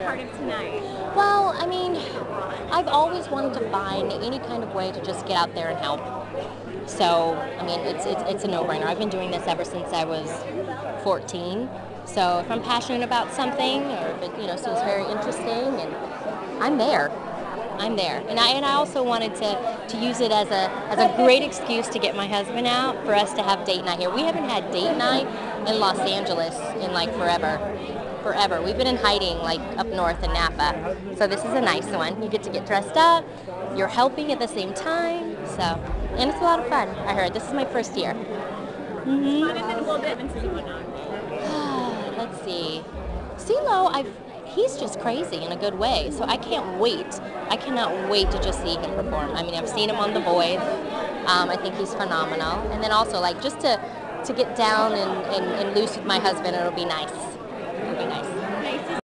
part of tonight? Well, I mean, I've always wanted to find any kind of way to just get out there and help. So, I mean, it's, it's, it's a no-brainer. I've been doing this ever since I was 14. So if I'm passionate about something or if it, you know, seems very interesting, and I'm there. I'm there. And I, and I also wanted to, to use it as a, as a great excuse to get my husband out for us to have date night here. We haven't had date night in Los Angeles in like forever. Forever. We've been in hiding like up north in Napa. So this is a nice one. You get to get dressed up. You're helping at the same time. So, and it's a lot of fun. I heard. This is my first year. Fun, and then we'll get into going on. Let's see. CeeLo, I've he's just crazy in a good way. So I can't wait. I cannot wait to just see him perform. I mean, I've seen him on The Voice. Um, I think he's phenomenal. And then also, like, just to, to get down and, and, and loose with my husband, it'll be nice would be nice.